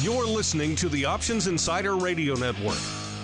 You're listening to the Options Insider Radio Network.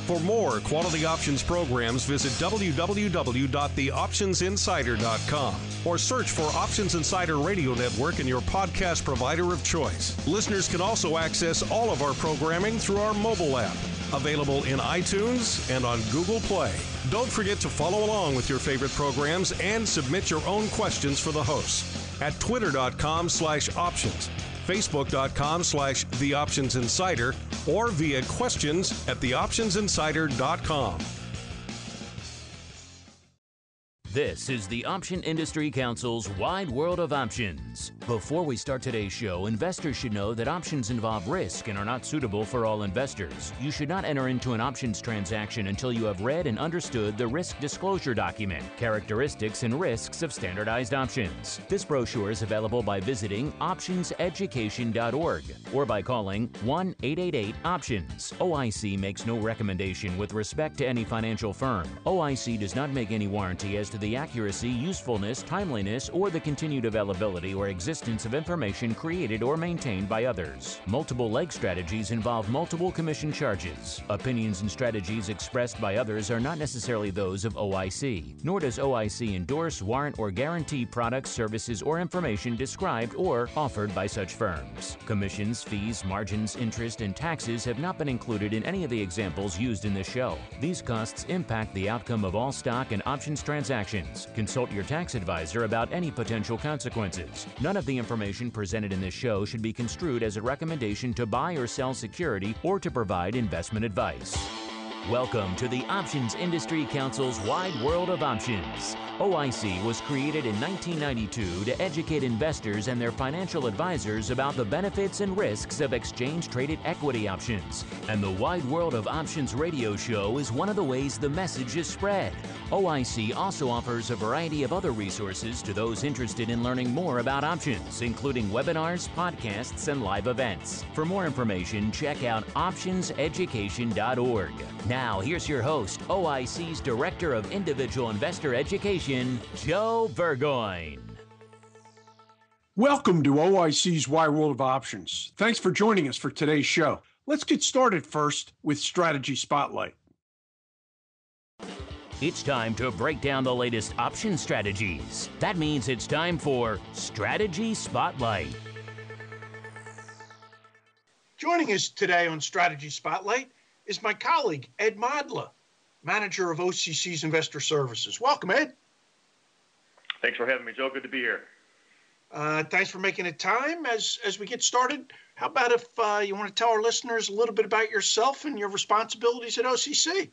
For more quality options programs, visit www.theoptionsinsider.com or search for Options Insider Radio Network in your podcast provider of choice. Listeners can also access all of our programming through our mobile app, available in iTunes and on Google Play. Don't forget to follow along with your favorite programs and submit your own questions for the hosts at twitter.com slash options facebook.com slash The Options Insider, or via questions at theoptionsinsider.com. This is the Option Industry Council's Wide World of Options. Before we start today's show, investors should know that options involve risk and are not suitable for all investors. You should not enter into an options transaction until you have read and understood the risk disclosure document, characteristics and risks of standardized options. This brochure is available by visiting optionseducation.org or by calling 1 888 Options. OIC makes no recommendation with respect to any financial firm. OIC does not make any warranty as to the accuracy, usefulness, timeliness, or the continued availability or existence of information created or maintained by others. Multiple leg strategies involve multiple commission charges. Opinions and strategies expressed by others are not necessarily those of OIC, nor does OIC endorse, warrant, or guarantee products, services, or information described or offered by such firms. Commissions, fees, margins, interest, and taxes have not been included in any of the examples used in this show. These costs impact the outcome of all stock and options transactions Consult your tax advisor about any potential consequences. None of the information presented in this show should be construed as a recommendation to buy or sell security or to provide investment advice. Welcome to the Options Industry Council's Wide World of Options. OIC was created in 1992 to educate investors and their financial advisors about the benefits and risks of exchange traded equity options. And the Wide World of Options radio show is one of the ways the message is spread. OIC also offers a variety of other resources to those interested in learning more about options, including webinars, podcasts, and live events. For more information, check out optionseducation.org. Now, here's your host, OIC's Director of Individual Investor Education, Joe Burgoyne. Welcome to OIC's Wide World of Options. Thanks for joining us for today's show. Let's get started first with Strategy Spotlight. It's time to break down the latest option strategies. That means it's time for Strategy Spotlight. Joining us today on Strategy Spotlight is my colleague, Ed Modla, manager of OCC's Investor Services. Welcome, Ed. Thanks for having me, Joe. Good to be here. Uh, thanks for making it time. As as we get started, how about if uh, you want to tell our listeners a little bit about yourself and your responsibilities at OCC?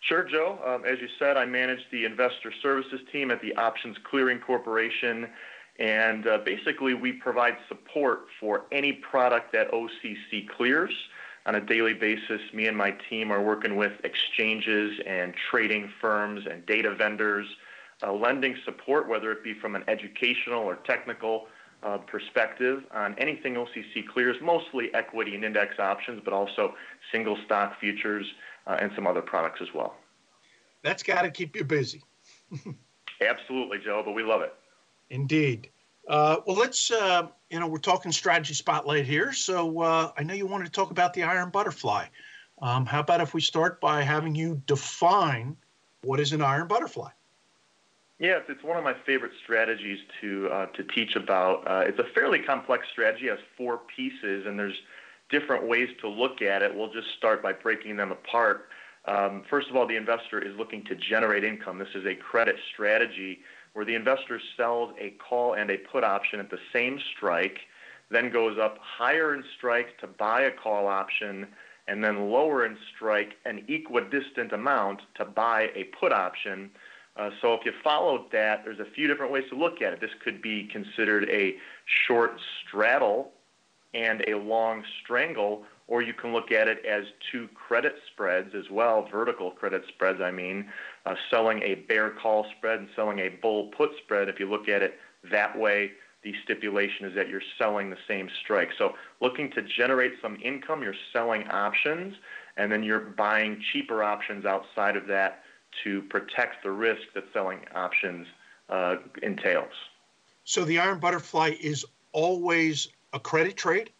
Sure, Joe. Um, as you said, I manage the investor services team at the Options Clearing Corporation, and uh, basically we provide support for any product that OCC clears on a daily basis. Me and my team are working with exchanges and trading firms and data vendors, uh, lending support, whether it be from an educational or technical uh, perspective on anything OCC clears, mostly equity and index options, but also single stock futures uh, and some other products as well. That's got to keep you busy. Absolutely, Joe, but we love it. Indeed. Uh, well, let's, uh, you know, we're talking strategy spotlight here. So uh, I know you wanted to talk about the iron butterfly. Um, how about if we start by having you define what is an iron butterfly? Yes, it's one of my favorite strategies to uh, to teach about. Uh, it's a fairly complex strategy. It has four pieces, and there's different ways to look at it. We'll just start by breaking them apart. Um, first of all, the investor is looking to generate income. This is a credit strategy where the investor sells a call and a put option at the same strike, then goes up higher in strike to buy a call option, and then lower in strike an equidistant amount to buy a put option. Uh, so if you followed that, there's a few different ways to look at it. This could be considered a short straddle and a long strangle, or you can look at it as two credit spreads as well, vertical credit spreads, I mean, selling a bear call spread and selling a bull put spread. If you look at it that way, the stipulation is that you're selling the same strike. So, looking to generate some income, you're selling options, and then you're buying cheaper options outside of that to protect the risk that selling options uh, entails. So, the iron butterfly is always a credit trade?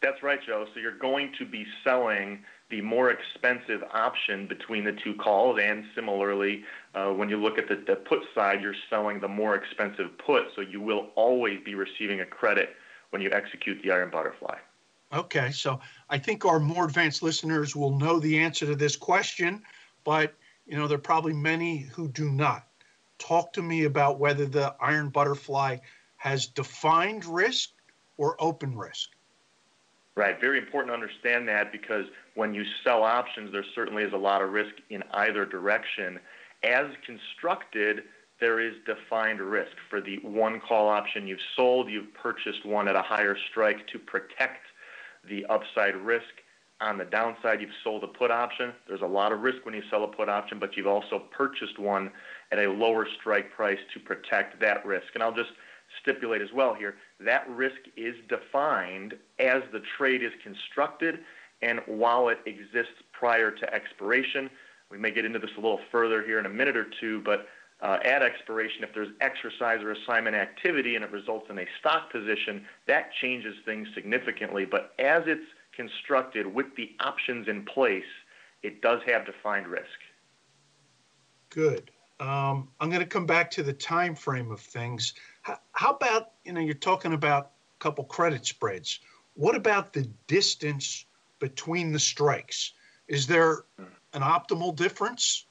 That's right, Joe. So you're going to be selling the more expensive option between the two calls, and similarly, uh, when you look at the, the put side, you're selling the more expensive put, so you will always be receiving a credit when you execute the iron butterfly. Okay, so I think our more advanced listeners will know the answer to this question, but you know there are probably many who do not. Talk to me about whether the iron butterfly has defined risk or open risk. Right, very important to understand that because when you sell options, there certainly is a lot of risk in either direction. As constructed, there is defined risk. For the one call option you've sold, you've purchased one at a higher strike to protect the upside risk. On the downside, you've sold a put option. There's a lot of risk when you sell a put option, but you've also purchased one at a lower strike price to protect that risk. And I'll just stipulate as well here that risk is defined as the trade is constructed and while it exists prior to expiration. We may get into this a little further here in a minute or two, but uh, at expiration, if there's exercise or assignment activity and it results in a stock position, that changes things significantly. But as it's constructed with the options in place, it does have defined risk. Good. Um, I'm going to come back to the time frame of things. How, about you know you're talking about a couple credit spreads. What about the distance between the strikes? Is there an optimal difference?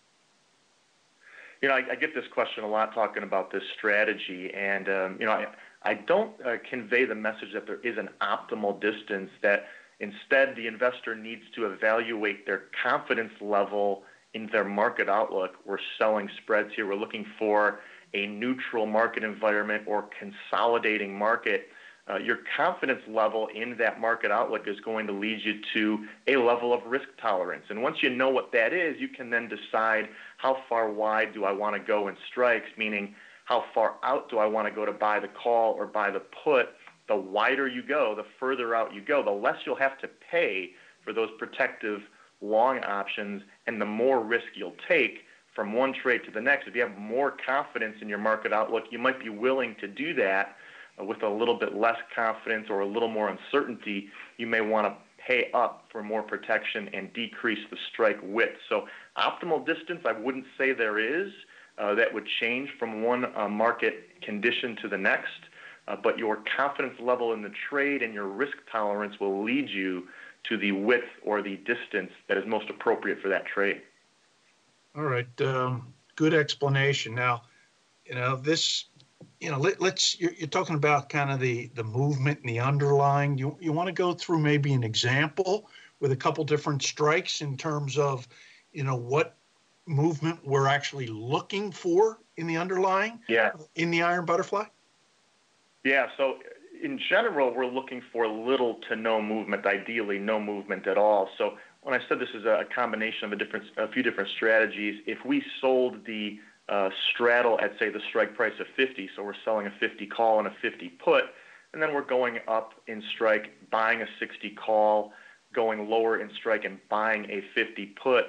You know, I, I, get this question a lot talking about this strategy, and um, you know, I, I don't uh, convey the message that there is an optimal distance. That instead, the investor needs to evaluate their confidence level in their market outlook. We're selling spreads here. We're looking for a neutral market environment or consolidating market uh, your confidence level in that market outlook is going to lead you to a level of risk tolerance. And once you know what that is, you can then decide how far wide do I want to go in strikes, meaning how far out do I want to go to buy the call or buy the put. The wider you go, the further out you go, the less you'll have to pay for those protective long options and the more risk you'll take from one trade to the next. If you have more confidence in your market outlook, you might be willing to do that with a little bit less confidence or a little more uncertainty, you may want to pay up for more protection and decrease the strike width. So, optimal distance, I wouldn't say there is. Uh, that would change from one uh, market condition to the next, uh, but your confidence level in the trade and your risk tolerance will lead you to the width or the distance that is most appropriate for that trade. All right, um, good explanation. Now, you know this you know, let, us you're, you're, talking about kind of the the movement and the underlying. You you want to go through maybe an example with a couple different strikes in terms of, you know, what movement we're actually looking for in the underlying. Yeah. In the iron butterfly. Yeah. So in general, we're looking for little to no movement. Ideally, no movement at all. So when I said this is a combination of a few different strategies, if we sold the uh, straddle at say the strike price of 50. So we're selling a 50 call and a 50 put, and then we're going up in strike, buying a 60 call, going lower in strike, and buying a 50 put.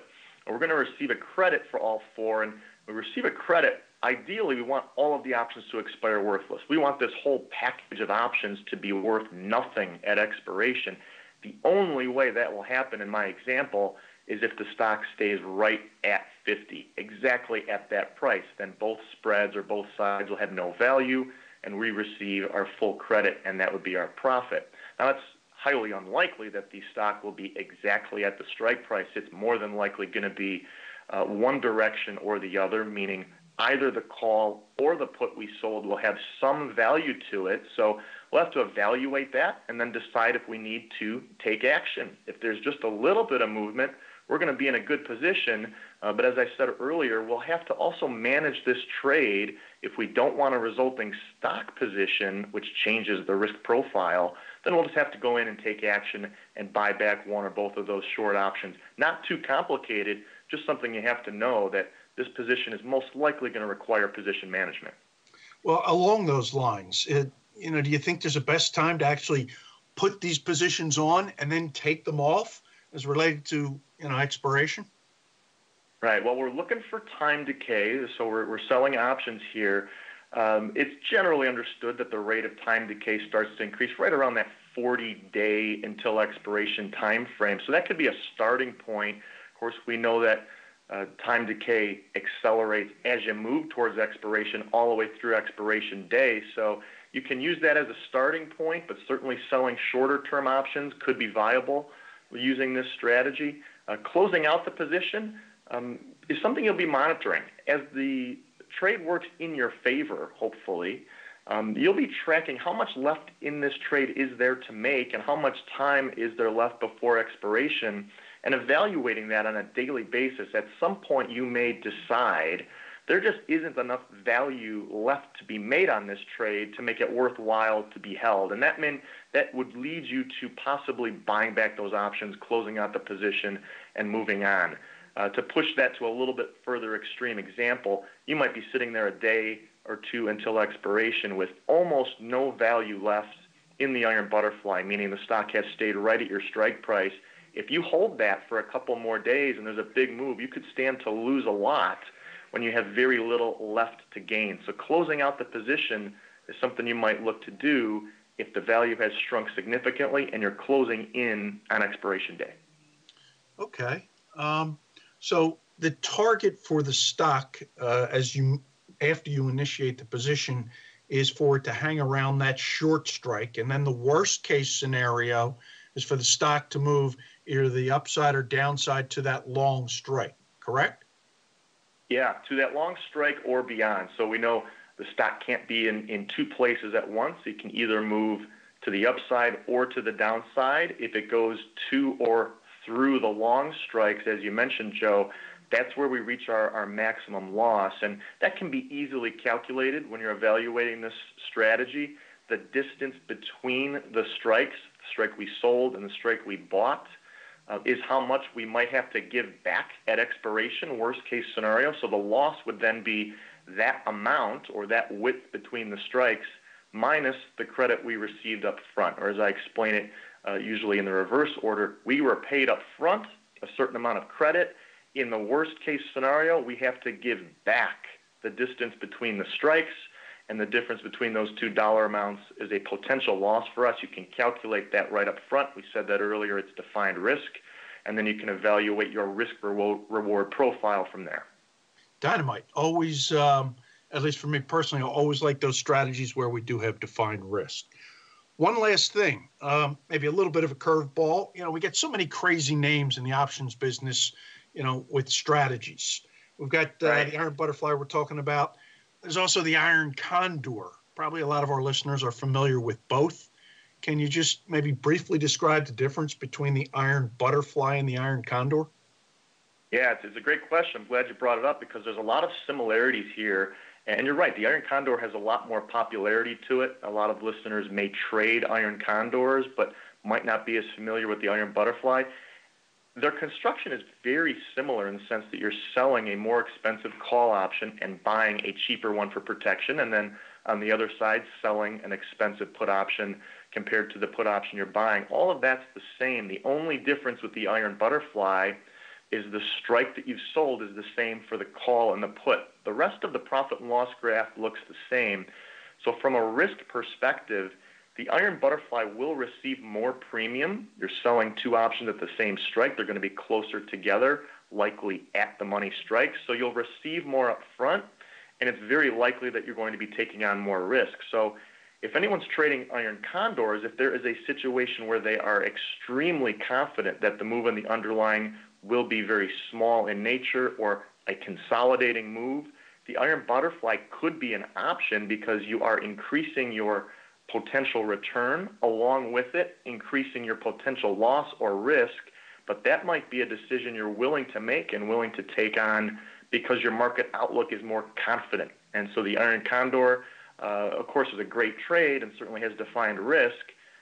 We're going to receive a credit for all four, and we receive a credit. Ideally, we want all of the options to expire worthless. We want this whole package of options to be worth nothing at expiration. The only way that will happen in my example is if the stock stays right at 50, exactly at that price. Then both spreads or both sides will have no value, and we receive our full credit, and that would be our profit. Now, it's highly unlikely that the stock will be exactly at the strike price. It's more than likely going to be uh, one direction or the other, meaning either the call or the put we sold will have some value to it. So we'll have to evaluate that and then decide if we need to take action. If there's just a little bit of movement, we're going to be in a good position. Uh, but as I said earlier, we'll have to also manage this trade if we don't want a resulting stock position, which changes the risk profile. Then we'll just have to go in and take action and buy back one or both of those short options. Not too complicated, just something you have to know that this position is most likely going to require position management. Well, along those lines, it, you know, do you think there's a best time to actually put these positions on and then take them off as related to you know expiration? Right. Well, we're looking for time decay, so we're, we're selling options here. um, it's generally understood that the rate of time decay starts to increase right around that 40 day until expiration time frame. So that could be a starting point. Of course, we know that uh, time decay accelerates as you move towards expiration all the way through expiration day. So you can use that as a starting point, but certainly selling shorter term options could be viable using this strategy. Uh, closing out the position um, is something you'll be monitoring. As the trade works in your favor, hopefully, um, you'll be tracking how much left in this trade is there to make and how much time is there left before expiration and evaluating that on a daily basis. At some point, you may decide there just isn't enough value left to be made on this trade to make it worthwhile to be held. And that mean that would lead you to possibly buying back those options, closing out the position, and moving on. Uh, to push that to a little bit further extreme example, you might be sitting there a day or two until expiration with almost no value left in the iron butterfly, meaning the stock has stayed right at your strike price. If you hold that for a couple more days and there's a big move, you could stand to lose a lot when you have very little left to gain. So closing out the position is something you might look to do if the value has shrunk significantly and you're closing in on expiration day. Okay. Um, so the target for the stock, uh, as you after you initiate the position, is for it to hang around that short strike, and then the worst case scenario is for the stock to move either the upside or downside to that long strike. Correct? Yeah, to that long strike or beyond. So we know the stock can't be in, in two places at once. It can either move to the upside or to the downside. If it goes to or through the long strikes, as you mentioned, Joe, that's where we reach our, our maximum loss. And that can be easily calculated when you're evaluating this strategy. The distance between the strikes, the strike we sold and the strike we bought, is how much we might have to give back at expiration, worst case scenario. So the loss would then be that amount or that width between the strikes minus the credit we received up front. Or as I explain it, uh, usually in the reverse order, we were paid up front a certain amount of credit. In the worst case scenario, we have to give back the distance between the strikes and the difference between those two dollar amounts is a potential loss for us. You can calculate that right up front. We said that earlier. It's defined risk, and then you can evaluate your risk reward profile from there. Dynamite. Always, um, at least for me personally, I always like those strategies where we do have defined risk. One last thing, um, maybe a little bit of a curveball. You know, we get so many crazy names in the options business. You know, with strategies. We've got uh, right. the iron butterfly we're talking about. There's also the iron condor. Probably a lot of our listeners are familiar with both. Can you just maybe briefly describe the difference between the iron butterfly and the iron condor? Yeah, it's, it's a great question. I'm glad you brought it up because there's a lot of similarities here. And you're right, the iron condor has a lot more popularity to it. A lot of listeners may trade iron condors, but might not be as familiar with the iron butterfly. Their construction is very similar in the sense that you're selling a more expensive call option and buying a cheaper one for protection, and then on the other side, selling an expensive put option compared to the put option you're buying. All of that's the same. The only difference with the iron butterfly is the strike that you've sold is the same for the call and the put. The rest of the profit and loss graph looks the same. So from a risk perspective, the iron butterfly will receive more premium. You're selling two options at the same strike. They're going to be closer together, likely at the money strike. So you'll receive more up front, and it's very likely that you're going to be taking on more risk. So if anyone's trading iron condors, if there is a situation where they are extremely confident that the move in the underlying will be very small in nature or a consolidating move, the iron butterfly could be an option because you are increasing your potential return, along with it, increasing your potential loss or risk. But that might be a decision you're willing to make and willing to take on because your market outlook is more confident. And so the Iron Condor, uh, of course, is a great trade and certainly has defined risk.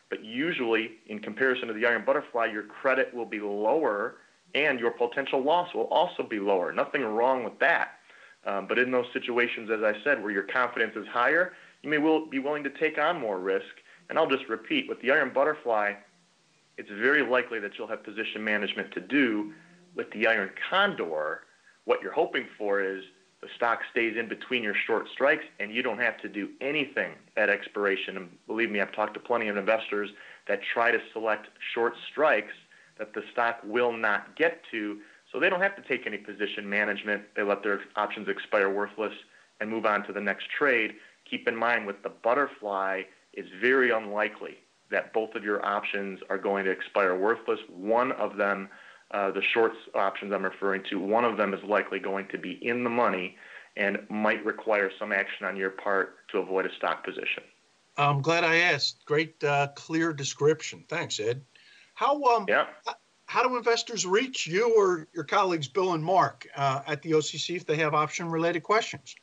But usually, in comparison to the Iron Butterfly, your credit will be lower and your potential loss will also be lower. Nothing wrong with that. Um, but in those situations, as I said, where your confidence is higher, you may will be willing to take on more risk. And I'll just repeat with the iron butterfly, it's very likely that you'll have position management to do. With the iron condor, what you're hoping for is the The stock stays in between your short strikes, and you don't have to do anything at expiration. And believe me, I've talked to plenty of investors that try to select short strikes that the stock will not get to, so they don't have to take any position management. They let their options expire worthless and move on to the next trade. Keep in mind with the butterfly, it's very unlikely that both of your options are going to expire worthless. One of them, uh, the short options I'm referring to, one of them is likely going to be in the money and might require some action on your part to avoid a stock position. I'm glad I asked. Great, uh, clear description. Thanks, Ed. How um, yeah. how do investors reach you or your colleagues, Bill and Mark, uh, at the OCC if they have option-related questions?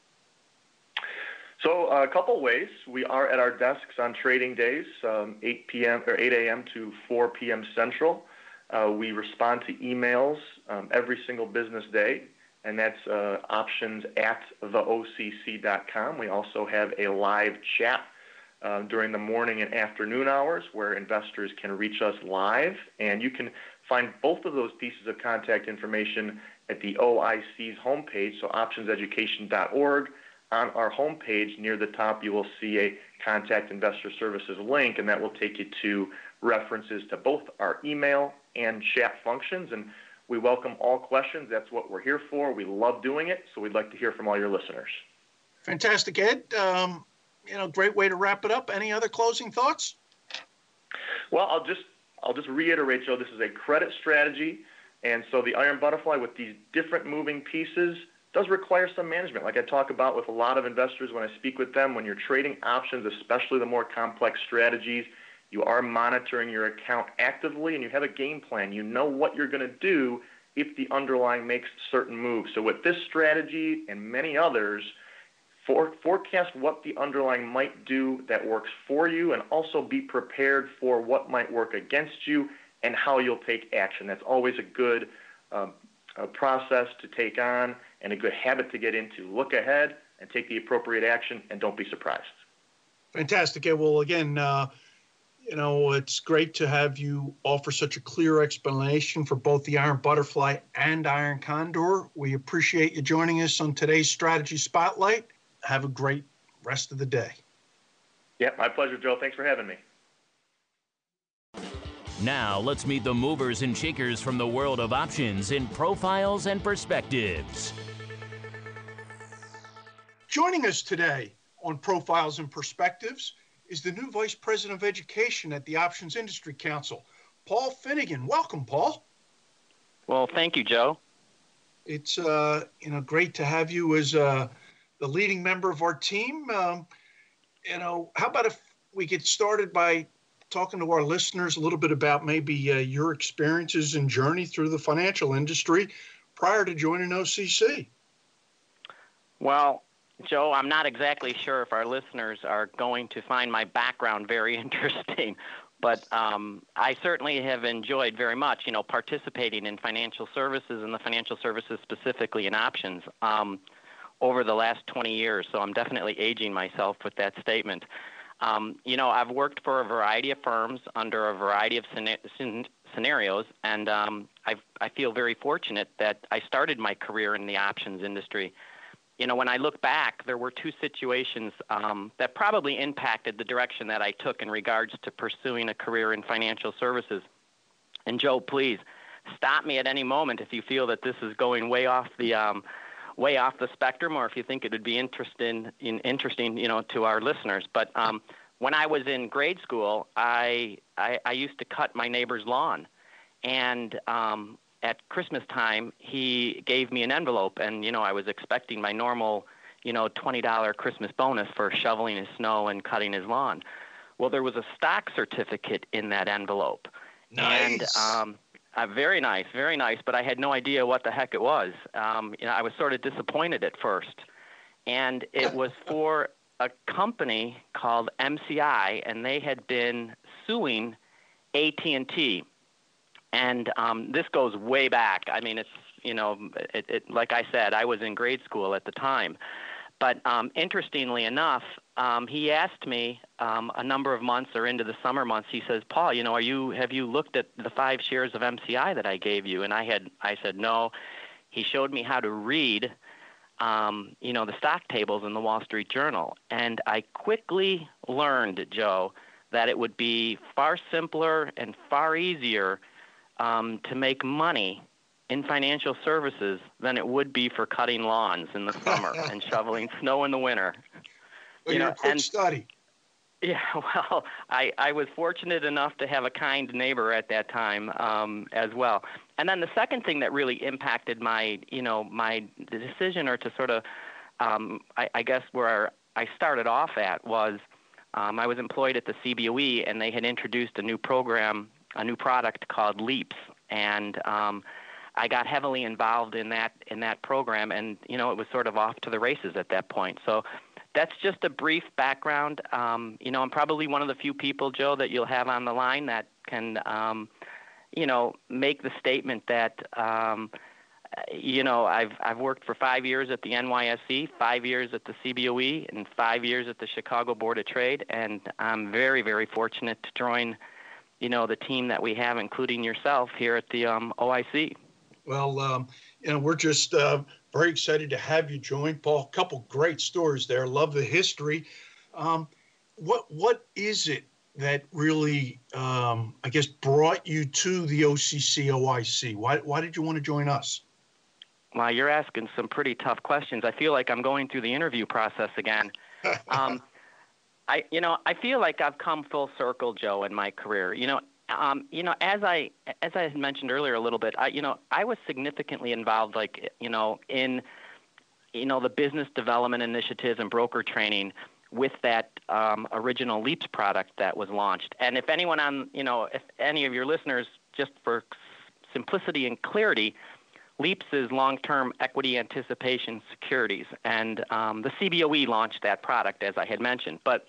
So uh, a couple ways. We are at our desks on trading days, um, 8 p.m. or 8 a.m. to 4 p.m. Central. Uh, we respond to emails um, every single business day, and that's uh, options at theocc.com. We also have a live chat during the morning and afternoon hours where investors can reach us live, and you can find both of those pieces of contact information at the OIC's homepage, so optionseducation.org on our homepage near the top, you will see a contact investor services link, and that will take you to references to both our email and chat functions. And we welcome all questions. That's what we're here for. We love doing it, so we'd like to hear from all your listeners. Fantastic, Ed. Um, you know, great way to wrap it up. Any other closing thoughts? Well, I'll just I'll just reiterate, Joe. This is a credit strategy, and so the Iron Butterfly with these different moving pieces does require some management. Like I talk about with a lot of investors when I speak with them, when you're trading options, especially the more complex strategies, you are monitoring your account actively and you have a game plan. You know what you're going to do if the underlying makes certain moves. So with this strategy and many others, for, forecast what the underlying might do that works for you and also be prepared for what might work against you and how you'll take action. That's always a good um, a process to take on and a good habit to get into. Look ahead and take the appropriate action, and don't be surprised. Fantastic. Yeah, well, again, uh, you know, it's great to have you offer such a clear explanation for both the Iron Butterfly and Iron Condor. We appreciate you joining us on today's Strategy Spotlight. Have a great rest of the day. Yeah, my pleasure, Joe. Thanks for having me. Now, let's meet the movers and shakers from the world of options in profiles and perspectives. Joining us today on Profiles and Perspectives is the new Vice President of Education at the Options Industry Council, Paul Finnegan. Welcome, Paul. Well, thank you, Joe. It's uh, you know great to have you as uh, the leading member of our team. Um, you know, how about if we get started by talking to our listeners a little bit about maybe uh, your experiences and journey through the financial industry prior to joining OCC. Well, Joe, I'm not exactly sure if our listeners are going to find my background very interesting, but um, I certainly have enjoyed very much, you know, participating in financial services and the financial services specifically in options um, over the last 20 years. So I'm definitely aging myself with that statement. Um, you know, I've worked for a variety of firms under a variety of scenarios, and um, i feel very fortunate that I started my career in the options industry. You know, when I look back, there were two situations um, that probably impacted the direction that I took in regards to pursuing a career in financial services. And Joe, please stop me at any moment if you feel that this is going way off the um, way off the spectrum, or if you think it would be interesting, in, interesting, you know, to our listeners. But um, when I was in grade school, I, I, I used to cut my neighbor's lawn, and um, at Christmas time, he gave me an envelope, and you know, I was expecting my normal, you know, twenty dollar Christmas bonus for shoveling his snow and cutting his lawn. Well, there was a stock certificate in that envelope, nice. and um, uh, very nice, very nice. But I had no idea what the heck it was. Um, you know, I was sort of disappointed at first, and it was for a company called MCI, and they had been suing AT&T. And um, this goes way back. I mean, it's you know, it, it, like I said, I was in grade school at the time. But um, interestingly enough, um, he asked me um, a number of months or into the summer months. He says, "Paul, you know, are you have you looked at the five shares of MCI that I gave you?" And I had I said no. He showed me how to read um, you know, the stock tables in the Wall Street Journal. And I quickly learned, Joe, that it would be far simpler and far easier um, to make money in financial services than it would be for cutting lawns in the summer and shoveling snow in the winter. Well, you know, a quick and, study. Yeah, well, I, I was fortunate enough to have a kind neighbor at that time um, as well. And then the second thing that really impacted my, you know, my decision, or to sort of, um, I, I guess where I started off at was, um, I was employed at the CBOE, and they had introduced a new program, a new product called Leaps, and um, I got heavily involved in that in that program, and you know, it was sort of off to the races at that point. So that's just a brief background. Um, you know, I'm probably one of the few people, Joe, that you'll have on the line that can, um, you know, make the statement that, um, you know, I've I've worked for five years at the NYSE, five years at the CBOE, and five years at the Chicago Board of Trade, and I'm very very fortunate to join, you know, the team that we have, including yourself here at the um, OIC. Well, um, you know, we're just uh, very excited to have you join, Paul. A couple great stories there. Love the history. Um, what what is it that really, um, I guess, brought you to the OCC OIC? Why why did you want to join us? Well, you're asking some pretty tough questions. I feel like I'm going through the interview process again. um, I, you know, I feel like I've come full circle, Joe, in my career. You know, um, you know, as I as I had mentioned earlier a little bit, I, you know, I was significantly involved, like you know, in you know the business development initiatives and broker training with that um, original Leaps product that was launched. And if anyone on, you know, if any of your listeners, just for simplicity and clarity, Leaps is long-term equity anticipation securities, and um, the CBOE launched that product, as I had mentioned. But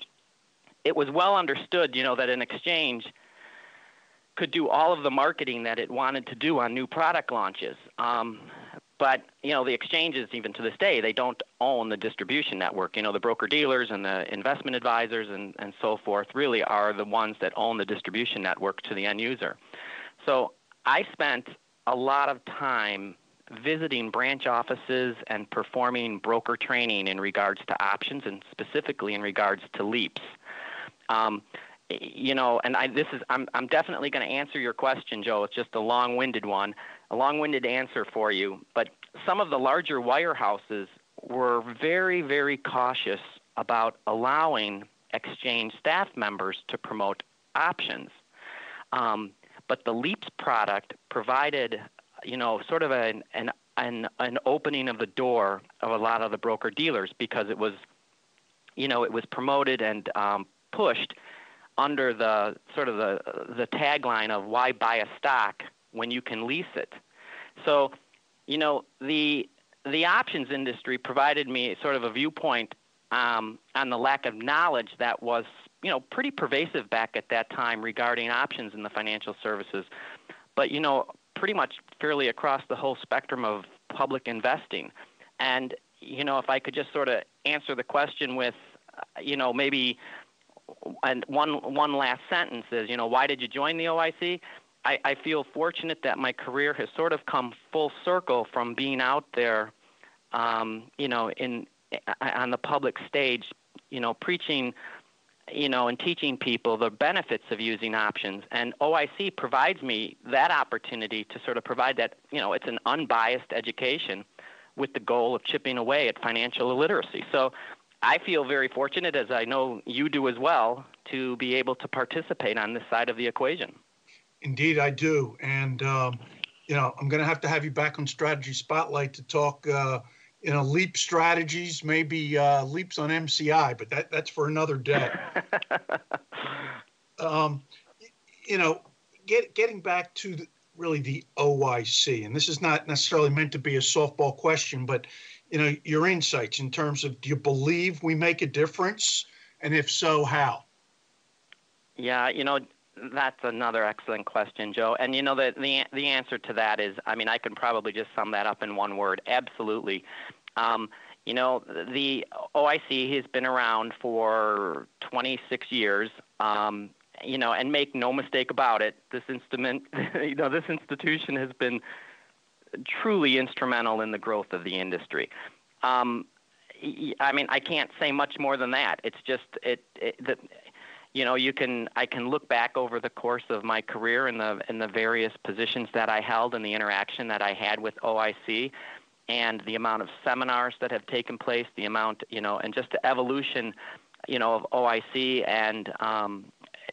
it was well understood, you know, that an exchange could do all of the marketing that it wanted to do on new product launches. Um, but you know the exchanges, even to this day, they don't own the distribution network. You know the broker dealers and the investment advisors and, and so forth really are the ones that own the distribution network to the end user. So I spent a lot of time visiting branch offices and performing broker training in regards to options and specifically in regards to leaps. Um, you know, and I, this is I'm I'm definitely going to answer your question, Joe. It's just a long-winded one, a long-winded answer for you. But some of the larger wirehouses were very very cautious about allowing exchange staff members to promote options. Um, but the Leaps product provided, you know, sort of an, an an an opening of the door of a lot of the broker dealers because it was, you know, it was promoted and um, pushed under the sort of the the tagline of why buy a stock when you can lease it. So, you know, the the options industry provided me sort of a viewpoint um, on the lack of knowledge that was, you know, pretty pervasive back at that time regarding options in the financial services. But you know, pretty much fairly across the whole spectrum of public investing. And you know, if I could just sort of answer the question with, you know, maybe and one one last sentence is, you know, why did you join the OIC? I, I feel fortunate that my career has sort of come full circle from being out there, um, you know, in on the public stage, you know, preaching, you know, and teaching people the benefits of using options. And OIC provides me that opportunity to sort of provide that, you know, it's an unbiased education with the goal of chipping away at financial illiteracy. So I feel very fortunate, as I know you do as well, to be able to participate on this side of the equation. Indeed, I do. And, um, you know, I'm going to have to have you back on Strategy Spotlight to talk, uh, you know, leap strategies, maybe uh, leaps on MCI, but that, that's for another day. um, you know, get, getting back to the, really the OIC, and this is not necessarily meant to be a softball question, but you know your insights in terms of do you believe we make a difference and if so how yeah you know that's another excellent question joe and you know the the, the answer to that is i mean i can probably just sum that up in one word absolutely um, you know the oic has been around for 26 years um, you know and make no mistake about it this instrument you know this institution has been truly instrumental in the growth of the industry. um, I mean, I can't say much more than that. It's just it, it the, you know, you can I can look back over the course of my career and the in the various positions that I held and the interaction that I had with OIC and the amount of seminars that have taken place, the amount, you know, and just the evolution, you know, of OIC and um,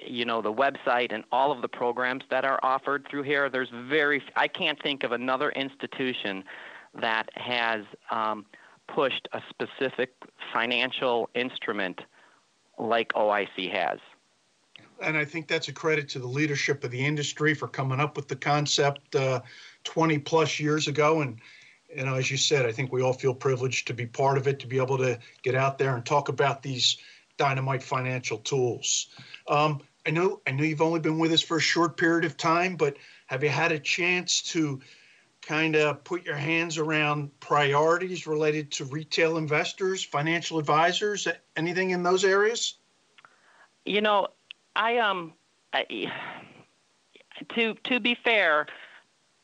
you know the website and all of the programs that are offered through here. There's very I can't think of another institution that has um, pushed a specific financial instrument like OIC has. And I think that's a credit to the leadership of the industry for coming up with the concept uh, 20 plus years ago. And, as you said, I think we all feel privileged to be part of it, to be able to get out there and talk about these dynamite financial tools. Um, I know, I know you've only been with us for a short period of time, but have you had a chance to kind of put your hands around priorities related to retail investors, financial advisors, anything in those areas? You know, I um, I, to to be fair,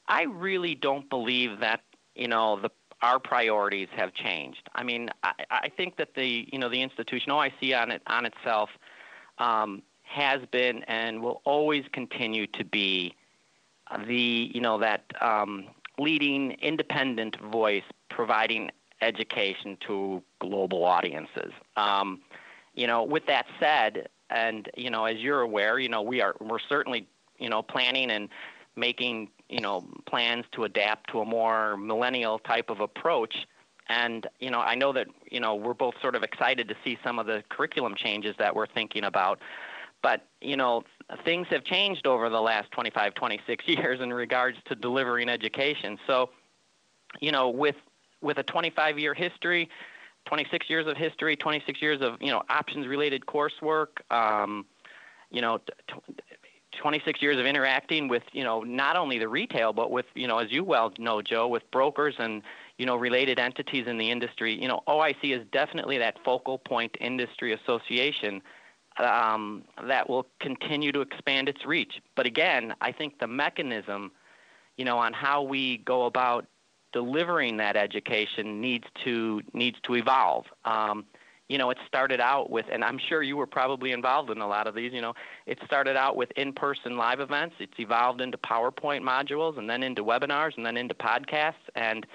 I really don't believe that you know the our priorities have changed. I mean, I, I think that the you know the institution OIC on it on itself um, has been and will always continue to be the you know that um, leading independent voice providing education to global audiences. Um, you know, with that said, and you know, as you're aware, you know, we are we're certainly you know planning and making you know plans to adapt to a more millennial type of approach. And you know, I know that you know we're both sort of excited to see some of the curriculum changes that we're thinking about. But you know, things have changed over the last 25, 26 years in regards to delivering education. So, you know, with with a 25 year history, 26 years of history, 26 years of you know options related coursework, um, you know. T- 26 years of interacting with you know not only the retail but with you know as you well know Joe with brokers and you know related entities in the industry you know OIC is definitely that focal point industry association um, that will continue to expand its reach. But again, I think the mechanism, you know, on how we go about delivering that education needs to needs to evolve. Um, you know, it started out with, and I'm sure you were probably involved in a lot of these. You know, it started out with in-person live events. It's evolved into PowerPoint modules, and then into webinars, and then into podcasts. And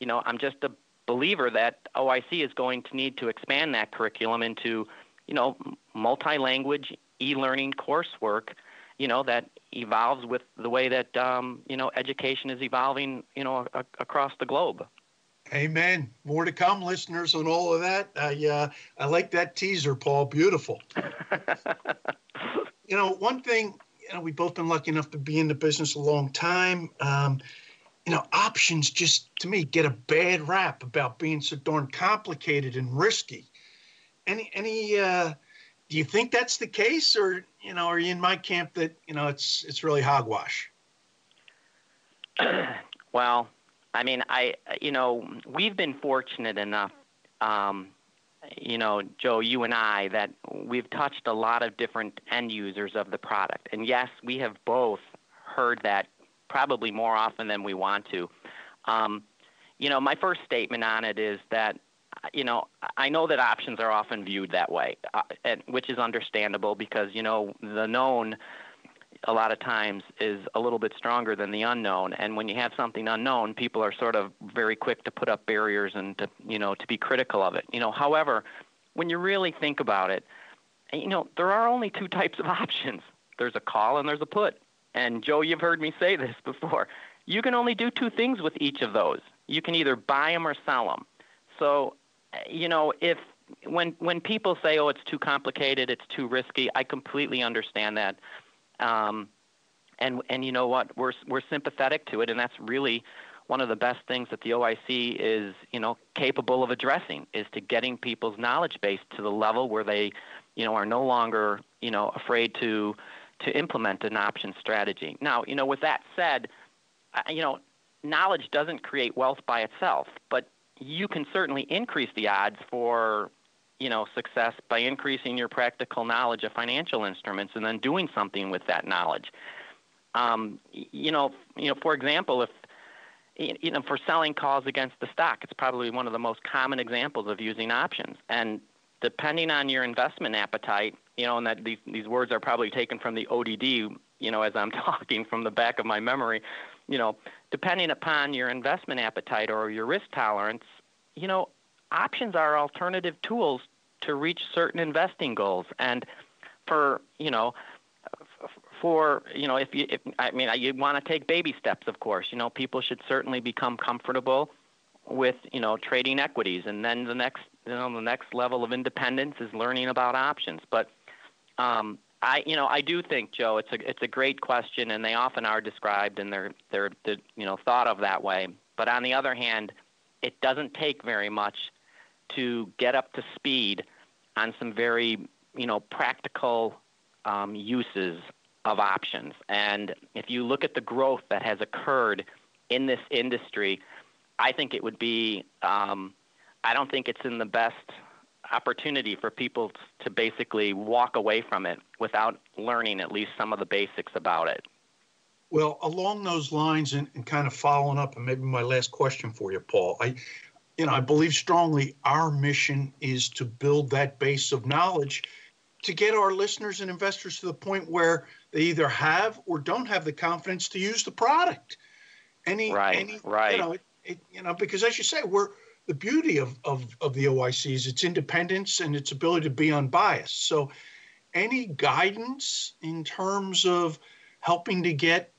you know, I'm just a believer that OIC is going to need to expand that curriculum into you know, multi-language e-learning coursework, you know, that evolves with the way that um, you know education is evolving, you know, a- across the globe. Amen. More to come, listeners, on all of that. I uh, I like that teaser, Paul. Beautiful. you know, one thing. You know, we've both been lucky enough to be in the business a long time. Um, you know, options just to me get a bad rap about being so darn complicated and risky any any uh, do you think that's the case? Or you know are you in my camp that you know it's it's really hogwash? Well i mean i you know we've been fortunate enough um, you know joe you and i that we've touched a lot of different end users of the product. And yes we have both heard that probably more often than we want to. Um, you know my first statement on it is that you know, I know that options are often viewed that way, uh, and, which is understandable because you know the known a lot of times is a little bit stronger than the unknown. And when you have something unknown people are sort of very quick to put up barriers and to you know to be critical of it. You know however when you really think about it you know there are only two types of options. There's a call and there's a put. And joe you've heard me say this before. You can only do two things with each of those. You can either buy them or sell them so you know, if when when people say, "Oh, it's too complicated, it's too risky," I completely understand that. Um, and and you know what? We're we're sympathetic to it, and that's really one of the best things that the OIC is, you know, capable of addressing is to getting people's knowledge base to the level where they, you know, are no longer, you know, afraid to to implement an option strategy. Now, you know, with that said, you know, knowledge doesn't create wealth by itself, but you can certainly increase the odds for you know success by increasing your practical knowledge of financial instruments and then doing something with that knowledge. Um, you know, you know, for example, if you know, for selling calls against the stock, it's probably one of the most common examples of using options. And depending on your investment appetite, you know, and that these, these words are probably taken from the ODD, you know, as I'm talking from the back of my memory, you know, depending upon your investment appetite or your risk tolerance, you know, options are alternative tools to reach certain investing goals. And for, you know, for you know if you if, I mean you want to take baby steps of course. You know people should certainly become comfortable with you know trading equities. And then the next you know the next level of independence is learning about options. But um, I you know I do think Joe it's a it's a great question and they often are described and they're they're, they're you know thought of that way but on the other hand it doesn't take very much to get up to speed on some very you know practical um, uses of options. And if you look at the growth that has occurred in this industry, I think it would be, um, I don't think it's in the best opportunity for people to basically walk away from it without learning at least some of the basics about it. Well, along those lines, and, and kind of following up, and maybe my last question for you, Paul, I, you know, I believe strongly our mission is to build that base of knowledge to get our listeners and investors to the point where they either have or don't have the confidence to use the product. Any, right, any, right. You know, it, it, you know, because as you say, we're the beauty of, of, of the OIC is its independence and its ability to be unbiased. So, any guidance in terms of helping to get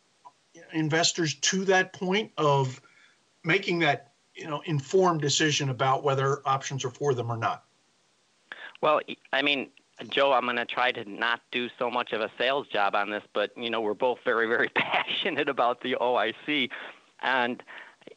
investors to that point of making that you know informed decision about whether options are for them or not? Well, I mean, Joe, I'm going to try to not do so much of a sales job on this, but you know, we're both very, very passionate about the OIC, and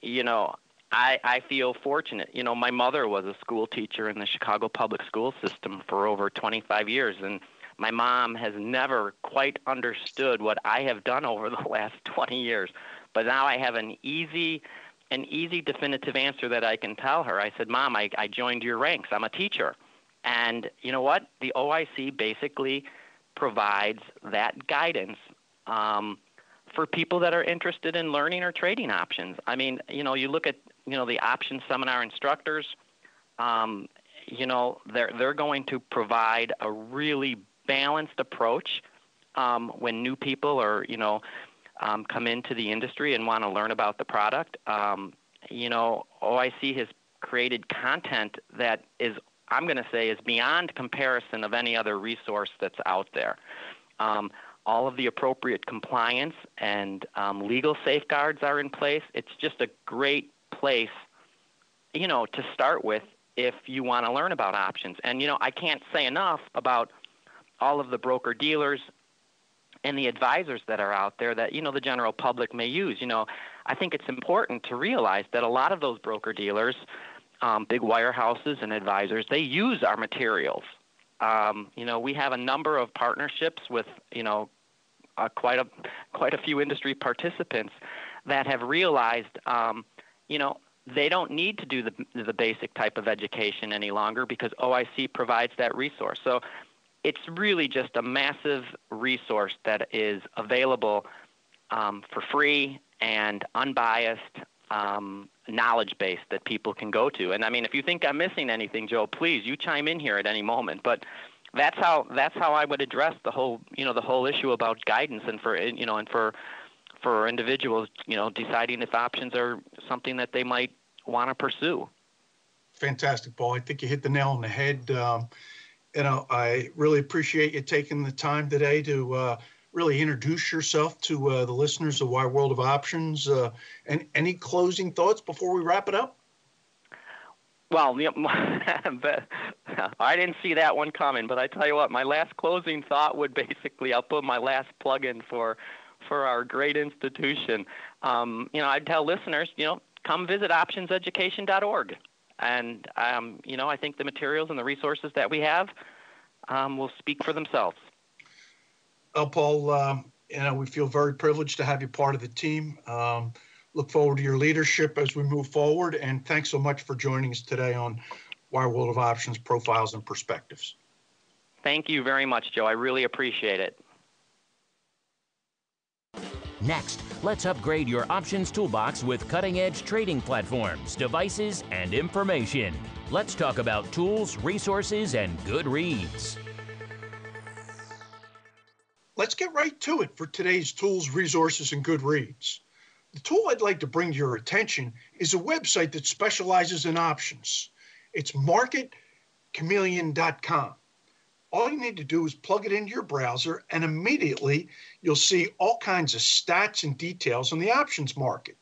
you know, I I feel fortunate. You know, my mother was a school teacher in the Chicago public school system for over 25 years, and my mom has never quite understood what I have done over the last 20 years. But now I have an easy an easy definitive answer that I can tell her. I said, "Mom, I, I joined your ranks. I'm a teacher." And you know what? The OIC basically provides that guidance um, for people that are interested in learning or trading options. I mean, you know, you look at you know the option seminar instructors. Um, you know, they're they're going to provide a really balanced approach um, when new people are you know um, come into the industry and want to learn about the product. Um, you know, OIC has created content that is I'm going to say is beyond comparison of any other resource that's out there. Um, all of the appropriate compliance and um, legal safeguards are in place. It's just a great place, you know, to start with if you want to learn about options. And you know, I can't say enough about all of the broker dealers and the advisors that are out there that you know the general public may use. You know, I think it's important to realize that a lot of those broker dealers um, big wirehouses and advisors, they use our materials. Um, you know, we have a number of partnerships with, you know, uh, quite a quite a few industry participants that have realized, um, you know, they don't need to do the the basic type of education any longer because OIC provides that resource. So it's really just a massive resource that is available um, for free and unbiased um, knowledge base that people can go to. And I mean, if you think I'm missing anything, Joe, please you chime in here at any moment. But that's how that's how I would address the whole you know the whole issue about guidance and for you know and for for individuals you know deciding if options are something that they might want to pursue. Fantastic, Paul. I think you hit the nail on the head. Um, you know, I really appreciate you taking the time today to. Uh, really introduce yourself to uh, the listeners of Wide World of Options. Uh, and any closing thoughts before we wrap it up? Well, I didn't see that one coming, but I tell you what, my last closing thought would basically, I'll put my last plug in for, for our great institution. Um, you know, I'd tell listeners, you know, come visit optionseducation.org. And, um, you know, I think the materials and the resources that we have um, will speak for themselves. Well, Paul, um, you know, we feel very privileged to have you part of the team. Um, look forward to your leadership as we move forward. And thanks so much for joining us today on Wide World of Options Profiles and Perspectives. Thank you very much, Joe. I really appreciate it. Next, Let's upgrade your options toolbox with cutting edge trading platforms, devices, and information. Let's talk about tools, resources, and good reads. Let's get right to it for today's tools, resources, and good reads. The tool I'd like to bring to your attention is a website that specializes in options. It's marketchameleon.com. All you need to do is plug it into your browser, and immediately you'll see all kinds of stats and details on the options market.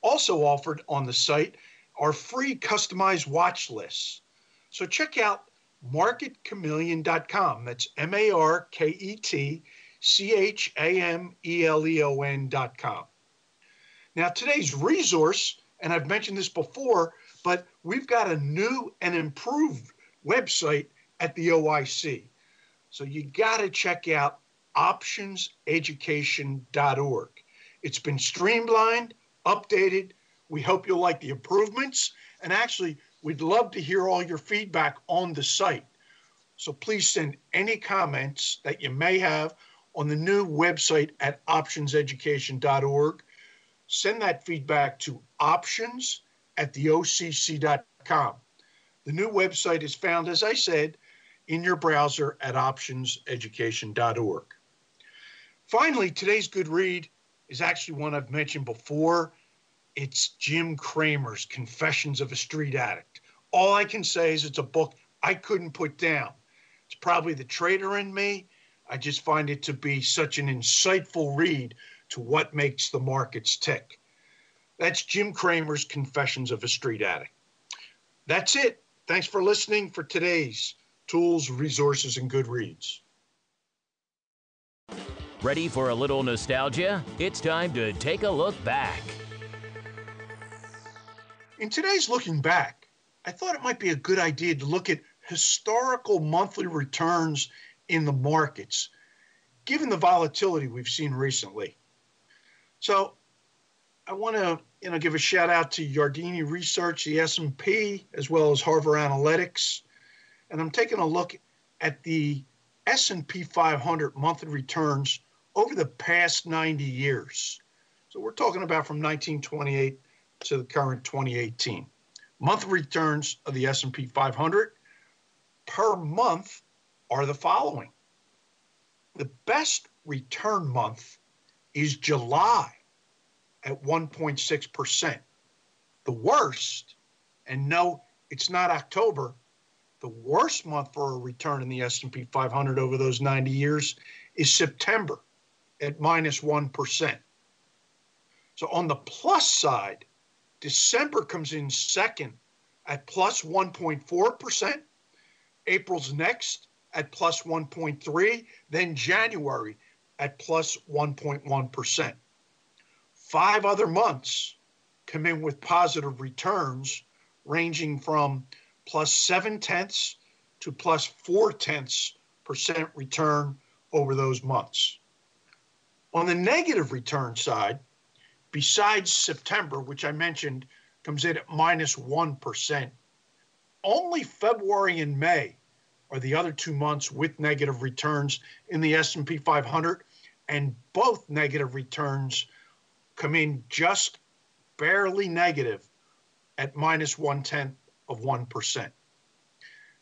Also offered on the site are free customized watch lists. So check out marketchameleon.com. That's M A R K E T C H A M E L E O N.com. Now, today's resource, and I've mentioned this before, but we've got a new and improved website at the OIC. So you got to check out optionseducation.org. It's been streamlined, updated. We hope you'll like the improvements. And actually, we'd love to hear all your feedback on the site. So please send any comments that you may have on the new website at optionseducation.org. Send that feedback to options at theocc.com. The new website is found, as I said, in your browser at optionseducation.org. Finally, today's good read is actually one I've mentioned before. It's Jim Cramer's Confessions of a Street Addict. All I can say is it's a book I couldn't put down. It's probably the trader in me. I just find it to be such an insightful read to what makes the markets tick. That's Jim Cramer's Confessions of a Street Addict. That's it. Thanks for listening for today's Tools, Resources, and Good Reads. Ready for a little nostalgia? It's time to take a look back. In today's Looking Back, I thought it might be a good idea to look at historical monthly returns in the markets, given the volatility we've seen recently. So I want to you know give a shout out to Yardeni Research, the S&P, as well as Harvard Analytics, and I'm taking a look at the S&P 500 monthly returns over the past 90 years. So we're talking about from 1928 to the current 2018. Monthly returns of the S&P 500 per month are the following. The best return month is July at 1.6%. The worst, and no, it's not October, the worst month for a return in the S&P 500 over those 90 years is September at minus 1. So on the plus side, December comes in second at plus 1.4%. April's next at plus 1.3, then January at plus 1.1. Five other months come in with positive returns ranging from plus seven tenths to plus four tenths percent return over those months. On the negative return side, besides September, which I mentioned comes in at minus 1, only February and May are the other two months with negative returns in the S&P 500 and both negative returns come in just barely negative at minus one tenth of 1%.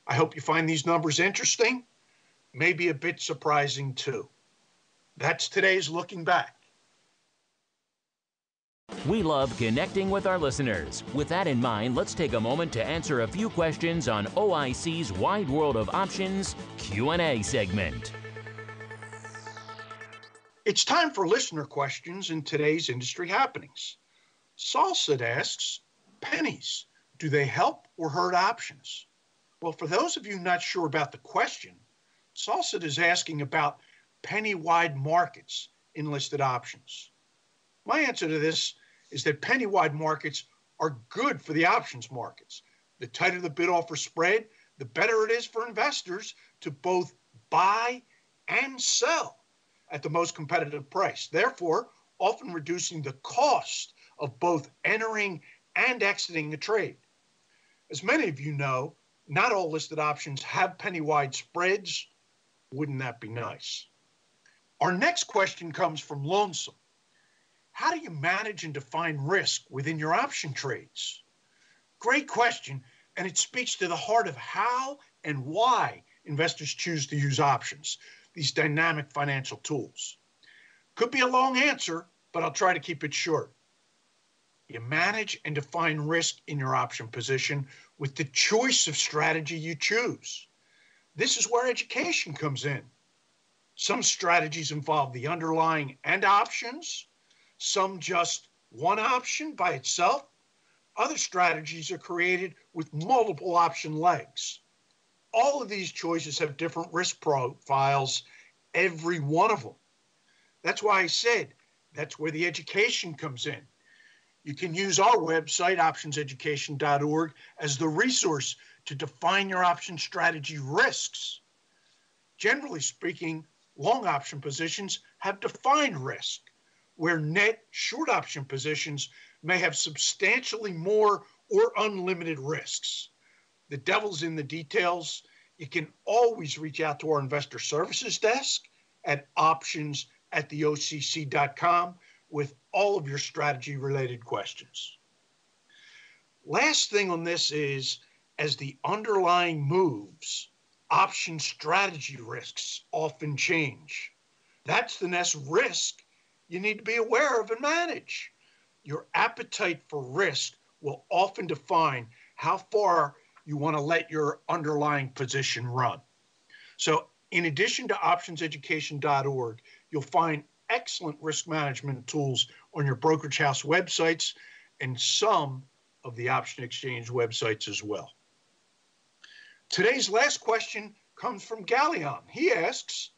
I hope you find these numbers interesting, maybe a bit surprising too. That's today's Looking Back. We love connecting with our listeners. With that in mind, let's take a moment to answer a few questions on OIC's Wide World of Options Q&A segment. It's time for listener questions in today's industry happenings. Salsa asks, pennies, do they help or hurt options? Well, for those of you not sure about the question, Salsa is asking about penny wide markets in listed options. My answer to this is that penny wide markets are good for the options markets. The tighter the bid offer spread, the better it is for investors to both buy and sell at the most competitive price, therefore, often reducing the cost of both entering and exiting a trade. As many of you know, not all listed options have penny wide spreads. Wouldn't that be nice? Our next question comes from Lonesome. how do you manage and define risk within your option trades? Great question, and it speaks to the heart of how and why investors choose to use options, these dynamic financial tools. Could be a long answer, but I'll try to keep it short. You manage and define risk in your option position with the choice of strategy you choose. This is where education comes in. Some strategies involve the underlying and options, some just one option by itself. Other strategies are created with multiple option legs. All of these choices have different risk profiles, every one of them. That's why I said that's where the education comes in. You can use our website, optionseducation.org, as the resource to define your option strategy risks. Generally speaking, long option positions have defined risk, where net short option positions may have substantially more or unlimited risks. The devil's in the details. You can always reach out to our investor services desk at options at the OCC.com with all of your strategy related questions. Last thing on this is as the underlying moves, option strategy risks often change. That's the next risk you need to be aware of and manage. Your appetite for risk will often define how far you want to let your underlying position run. So, in addition to optionseducation.org, you'll find excellent risk management tools on your brokerage house websites and some of the option exchange websites as well. Today's last question comes from Galleon. He asks,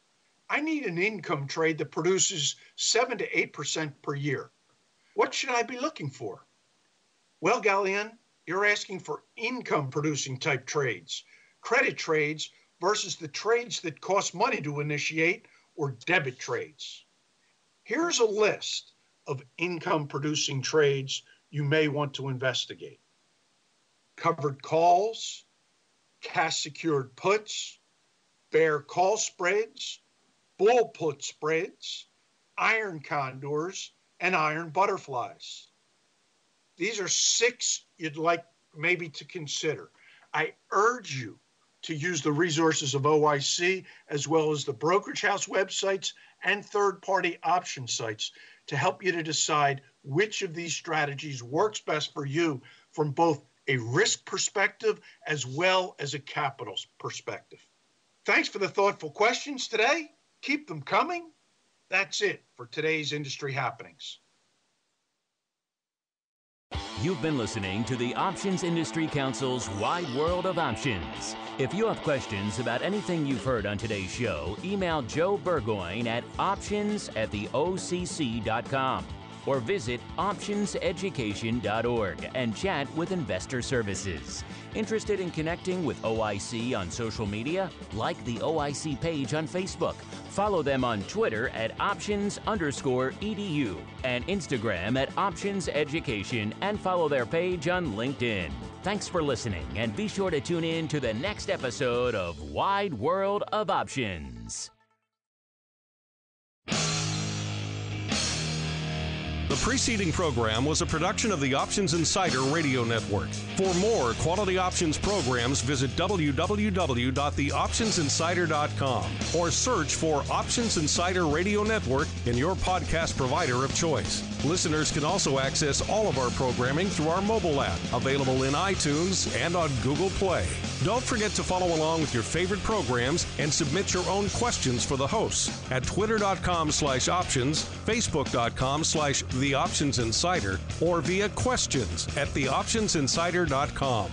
I need an income trade that produces 7 to 8% per year. What should I be looking for? Well, Galleon, you're asking for income producing type trades, credit trades versus the trades that cost money to initiate or debit trades. Here's a list of income producing trades you may want to investigate covered calls, cash secured puts, bear call spreads, bull put spreads, iron condors, and iron butterflies. These are six you'd like maybe to consider. I urge you to use the resources of OIC as well as the brokerage house websites and third party option sites to help you to decide which of these strategies works best for you from both a risk perspective as well as a capital perspective. Thanks for the thoughtful questions today. Keep them coming. That's it for today's industry happenings. You've been listening to the Options Industry Council's Wide World of Options. If you have questions about anything you've heard on today's show, email Joe Burgoyne at options at the OCC.com or visit optionseducation.org and chat with Investor Services. Interested in connecting with OIC on social media? Like the OIC page on Facebook. Follow them on Twitter at options underscore edu and Instagram at options education and follow their page on LinkedIn. Thanks for listening and be sure to tune in to the next episode of Wide World of Options. Preceding program was a production of the Options Insider Radio Network. For more quality options programs, visit www.theoptionsinsider.com or search for Options Insider Radio Network in your podcast provider of choice. Listeners can also access all of our programming through our mobile app, available in iTunes and on Google Play. Don't forget to follow along with your favorite programs and submit your own questions for the hosts at twitter.com slash options, facebook.com slash the Options Insider, or via questions at theoptionsinsider.com.